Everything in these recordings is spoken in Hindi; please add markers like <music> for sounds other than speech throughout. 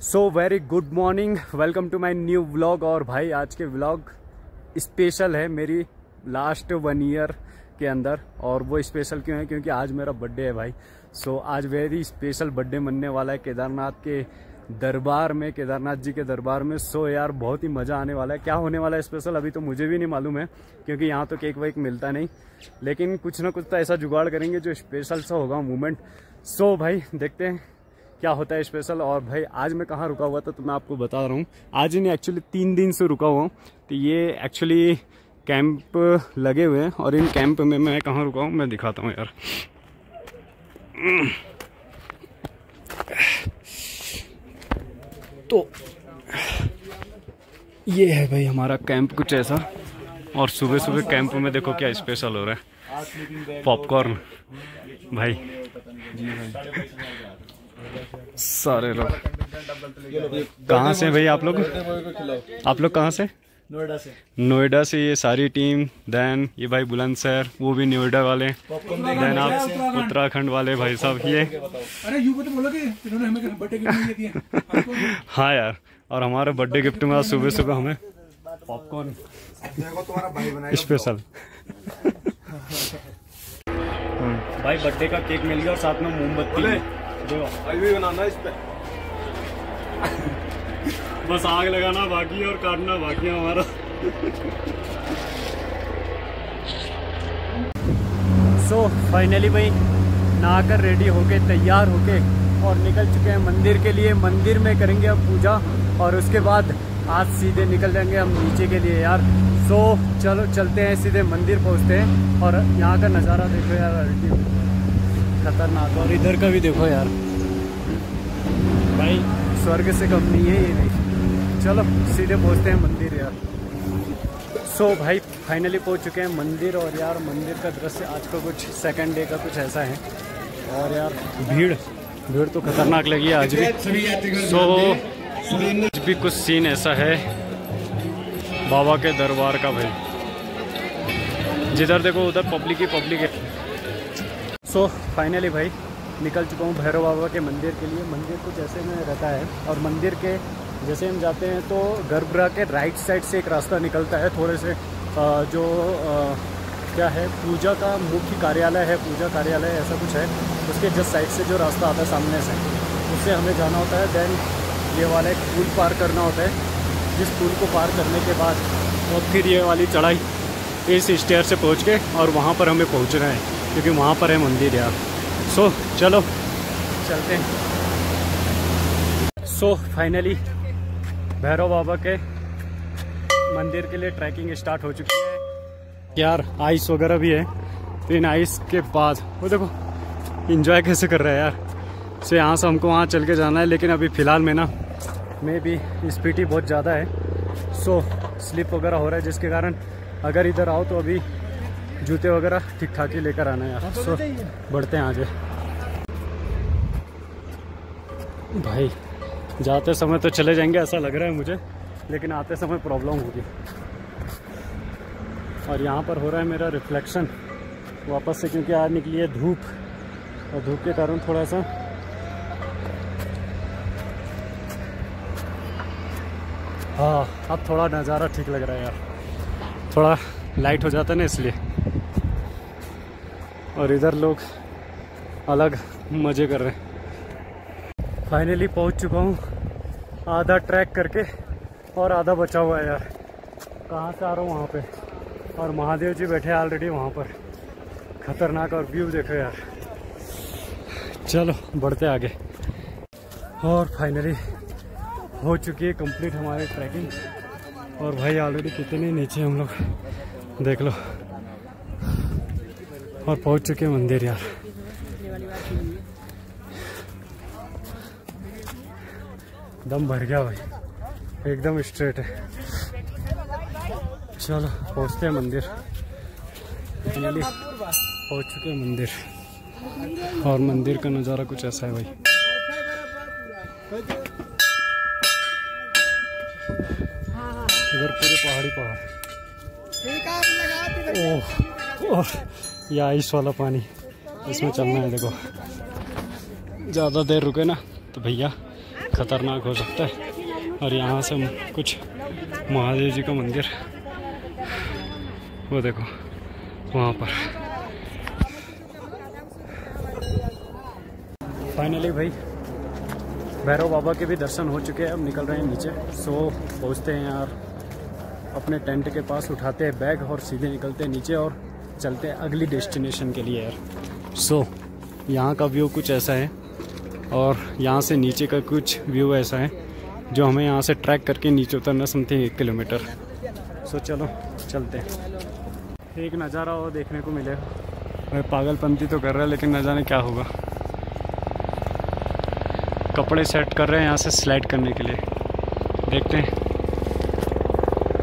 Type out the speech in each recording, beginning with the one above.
So very good morning welcome to my new vlog और भाई आज के व्लॉग स्पेशल है मेरी लास्ट वन ईयर के अंदर। और वो स्पेशल क्यों है? क्योंकि आज मेरा बर्थडे है भाई। सो so, आज वेरी स्पेशल बर्थडे मनने वाला है केदारनाथ के दरबार में। केदारनाथ जी के दरबार में। सो so, यार बहुत ही मज़ा आने वाला है। क्या होने वाला है स्पेशल अभी तो मुझे भी नहीं मालूम है क्योंकि यहाँ तो केक वेक मिलता नहीं। लेकिन कुछ ना कुछ तो ऐसा जुगाड़ करेंगे जो स्पेशल सा होगा मोमेंट सो so, भाई देखते हैं। क्या होता है स्पेशल और भाई, आज मैं कहाँ रुका हुआ था तो मैं आपको बता रहा हूँ। आज इन्हें एक्चुअली तीन दिन से रुका हुआ तो ये एक्चुअली कैंप लगे हुए हैं और इन कैंप में मैं कहाँ रुका हूँ, मैं दिखाता हूँ यार। तो ये है भाई हमारा कैंप कुछ ऐसा। और सुबह सुबह कैंप में देखो क्या स्पेशल हो रहा है। पॉपकॉर्न भाई। सारे लोग। कहाँ से भाई आप लोग? आप लोग कहाँ से? नोएडा से। नोएडा से ये सारी टीम देन ये भाई बुलंद सर वो भी नोएडा वाले। देन आप उत्तराखंड वाले भाई साहब ये। अरे यू तो बोलो कि इन्होंने हमें बर्थडे गिफ्ट <laughs> हाँ यार और हमारे बर्थडे गिफ्ट में आज सुबह सुबह हमें पॉपकॉर्न स्पेशल <laughs> भाई बर्थडे का केक मिल गया और साथ में मोमबत्ती। <laughs> बस आग लगाना बाकी और काटना बाकी हमारा। <laughs> सो फाइनली भाई, नहाकर रेडी होके, तैयार होके और निकल चुके हैं मंदिर के लिए। मंदिर में करेंगे अब पूजा और उसके बाद आज सीधे निकल जाएँगे हम नीचे के लिए यार। सो चलो, चलते हैं, सीधे मंदिर पहुँचते हैं और यहाँ का नज़ारा देखो यार अल्टीमेट खतरनाक और इधर का भी देखो यार। भाई स्वर्ग से कम नहीं है ये नहीं। चलो सीधे पहुँचते हैं मंदिर यार। सो so, भाई फाइनली पहुँच चुके हैं मंदिर और यार मंदिर का दृश्य आज का कुछ सेकंड डे का कुछ ऐसा है। और यार भीड़? भीड़ तो खतरनाक लगी है आज भी। सो आज भी कुछ सीन ऐसा है बाबा के दरबार का भाई। जिधर देखो उधर पब्लिक ही पब्लिक है। सो फाइनली भाई, निकल चुका हूँ भैरव बाबा के मंदिर के लिए। मंदिर कुछ ऐसे में रहता है और मंदिर के जैसे हम जाते हैं तो गर्भगृह के राइट साइड से एक रास्ता निकलता है थोड़े से जो क्या है, पूजा का मुख्य कार्यालय है, पूजा कार्यालय ऐसा कुछ है। उसके जस्ट साइड से जो रास्ता आता है सामने से, उससे हमें जाना होता है। देन ये वाला एक पुल पार करना होता है, जिस पुल को पार करने के बाद और फिर ये वाली चढ़ाई। इस स्टेयर से पहुँच के और वहाँ पर हमें पहुँचना है, क्योंकि वहाँ पर है मंदिर यार। सो चलो। चलते हैं। सो फाइनली भैरव बाबा के मंदिर के लिए ट्रैकिंग स्टार्ट हो चुकी है। यार आइस वगैरह भी है तो इन आइस के बाद, वो देखो इंजॉय कैसे कर रहे हैं यार। सो यहाँ से हमको वहाँ चल के जाना है, लेकिन अभी फ़िलहाल में ना, में भी स्पीड ही बहुत ज़्यादा है। सो स्लिप वगैरह हो रहा है, जिसके कारण अगर इधर आओ तो अभी जूते वगैरह ठीक ठाक ही लेकर आना यार। सो बढ़ते हैं आगे। भाई जाते समय तो चले जाएँगे ऐसा लग रहा है मुझे लेकिन आते समय प्रॉब्लम होगी। और यहाँ पर हो रहा है मेरा रिफ्लेक्शन वापस से क्योंकि आज निकली है धूप और धूप के कारण थोड़ा सा हाँ अब थोड़ा नज़ारा ठीक लग रहा है यार। थोड़ा लाइट हो जाता है ना इसलिए। और इधर लोग अलग मज़े कर रहे हैं। फाइनली पहुँच चुका हूँ। आधा ट्रैक करके और आधा बचा हुआ है यार। कहाँ से आ रहा हूँ वहाँ पे? और महादेव जी बैठे ऑलरेडी वहाँ पर। खतरनाक और व्यू देखो यार। चलो, बढ़ते आगे। और फाइनली हो चुकी है कंप्लीट हमारी ट्रैकिंग और भाई ऑलरेडी कितने नीचे हम लोग, देख लो। और पहुँच चुके हैं मंदिर यार। दम भर गया भाई। एकदम स्ट्रेट है। चलो, पहुँचते हैं मंदिर। पहुँच चुके हैं मंदिर। और मंदिर का नज़ारा कुछ ऐसा है भाई। इधर पूरे पहाड़ी पहाड़ ओह ओह, ये आइस वाला पानी। इसमें चलना है, देखो। ज़्यादा देर रुके ना तो भैया खतरनाक हो सकता है। और यहाँ से कुछ महादेव जी का मंदिर, वो देखो, वहाँ पर। फाइनली भाई, भैरव बाबा के भी दर्शन हो चुके हैं, अब निकल रहे हैं नीचे। सो पहुँचते हैं यार। अपने टेंट के पास उठाते हैं बैग और सीधे निकलते हैं नीचे और चलते हैं अगली डेस्टिनेशन के लिए। यार सो so, यहाँ का व्यू कुछ ऐसा है और यहाँ से नीचे का कुछ व्यू ऐसा है जो हमें यहाँ से ट्रैक करके नीचे उतरना समथिंग एक किलोमीटर। सो so, चलो चलते हैं। एक नज़ारा और देखने को मिलेगा मैं पागलपंती तो कर रहा है लेकिन न जाने क्या होगा। कपड़े सेट कर रहे हैं यहाँ से स्लाइड करने के लिए। देखते हैं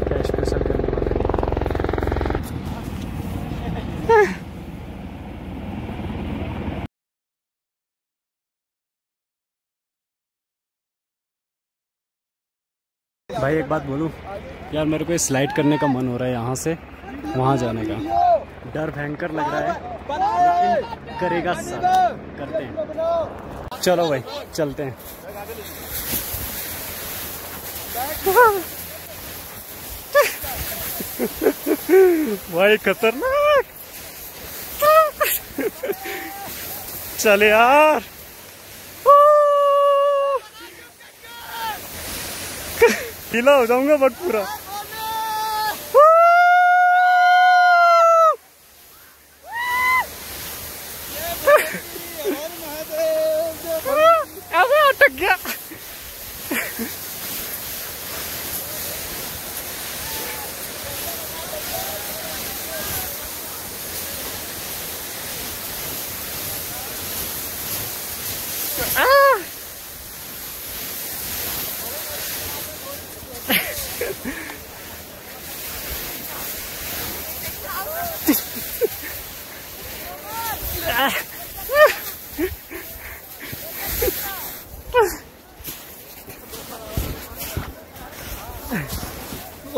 क्या स्पेशल करने वाले हैं भाई, एक बात बोलूँ? यार, मेरे को स्लाइड करने का मन हो रहा है यहाँ से, वहाँ जाने का। डर भयंकर लग रहा है। लेकिन करेगा सब करते हैं। चलो भाई, चलते हैं। भाई, खतरनाक। चले यार। गीला हो जाऊँगा बट पूरा।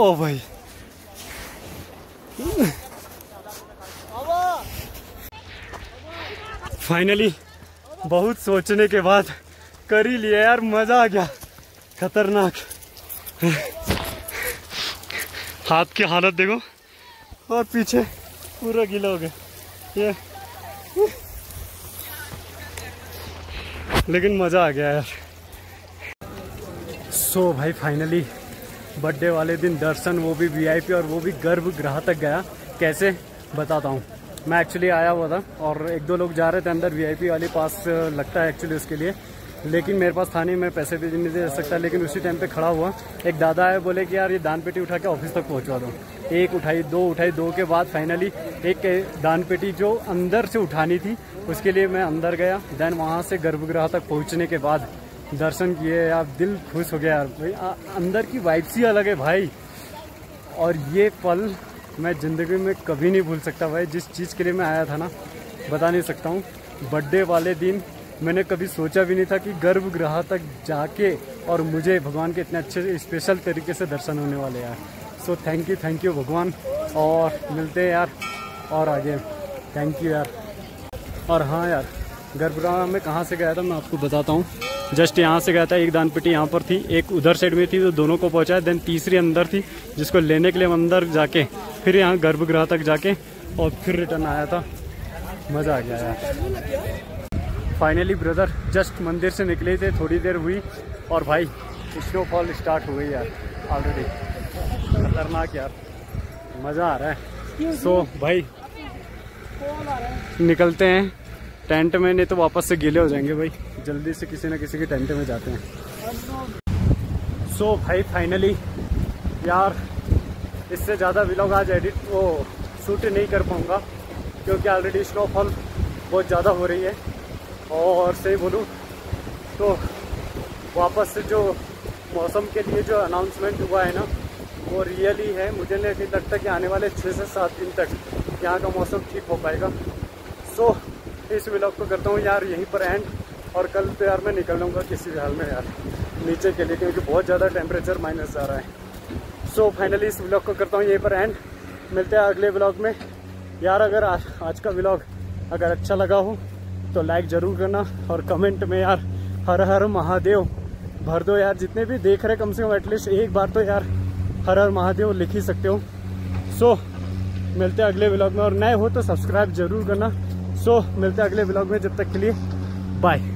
ओ भाई फाइनली बहुत सोचने के बाद कर ही लिया यार मज़ा आ गया। खतरनाक। हाथ की हालत देखो। और पीछे पूरा गीला हो गया। ये। लेकिन मज़ा आ गया यार। सो so, भाई फाइनली बर्थडे वाले दिन दर्शन, वो भी वीआईपी और वो भी गर्भगृह तक गया। कैसे? बताता हूँ। मैं एक्चुअली आया हुआ था और एक दो लोग जा रहे थे अंदर वीआईपी वाले पास, लगता है एक्चुअली उसके लिए। लेकिन मेरे पास था नहीं, मैं पैसे भी नहीं दे सकता, लेकिन उसी टाइम पे खड़ा हुआ। एक दादा है बोले कि यार ये दान पेटी उठा के ऑफ़िस तक पहुंचवा दो। एक उठाई, दो उठाई, दो के बाद फाइनली एक दान पेटी जो अंदर से उठानी थी, उसके लिए मैं अंदर गया। देन वहाँ से गर्भगृह तक पहुँचने के बाद दर्शन किए यार दिल खुश हो गया यार। भाई अंदर की वाइब्स ही अलग है भाई। और ये पल मैं ज़िंदगी में कभी नहीं भूल सकता भाई। जिस चीज़ के लिए मैं आया था ना, बता नहीं सकता हूँ। बर्थडे वाले दिन मैंने कभी सोचा भी नहीं था कि गर्भगृह तक जाके और मुझे भगवान के इतने अच्छे स्पेशल तरीके से दर्शन होने वाले यार so thank you thank you भगवान। और मिलते हैं यार, और आगे। थैंक यू यार। और हाँ यार, गर्भगृह में कहाँ से गया था मैं आपको बताता हूँ। जस्ट यहाँ से गया था एक दान पेटी यहाँ पर थी एक उधर साइड में थी तो दोनों को पहुँचाया देन तीसरी अंदर थी जिसको लेने के लिए अंदर जाके फिर यहाँ गर्भगृह तक जाके और फिर रिटर्न आया था। मज़ा आ गया यार। फाइनली ब्रदर जस्ट मंदिर से निकले थे थोड़ी देर हुई और भाई स्नोफॉल स्टार्ट हो गई यार ऑलरेडी खतरनाक यार। मज़ा आ रहा है। सो so, भाई निकलते हैं। टेंट में नहीं तो वापस से गीले हो जाएँगे भाई। जल्दी से किसी ना किसी के टेंट में जाते हैं। सो so, भाई फाइनली यार इससे ज़्यादा व्लॉग आज एडिट वो शूट नहीं कर पाऊँगा क्योंकि ऑलरेडी स्नोफॉल बहुत ज़्यादा हो रही है। और सही बोलूँ तो वापस से जो मौसम के लिए जो अनाउंसमेंट हुआ है ना वो रियली है। मुझे नहीं लगता कि आने वाले छः से सात दिन तक यहाँ का मौसम ठीक हो पाएगा। सो इस व्लॉग को करता हूँ यार यहीं पर एंड और कल तो यार मैं निकल लूँगा किसी भी हाल में यार नीचे के लिए क्योंकि बहुत ज़्यादा टेम्परेचर माइनस जा रहा है। सो so, फाइनली इस व्लॉग को करता हूँ यहीं पर एंड मिलते हैं अगले ब्लॉग में। यार अगर आज, आज का ब्लॉग अगर अच्छा लगा हो तो लाइक ज़रूर करना और कमेंट में यार हर हर महादेव भर दो यार जितने भी देख रहे कम से कम एटलीस्ट एक बार तो यार हर हर महादेव लिख ही सकते हो। सो so, मिलते हैं अगले ब्लॉग में और नए हो तो सब्सक्राइब ज़रूर करना। सो मिलते हैं अगले ब्लॉग में जब तक के लिए बाय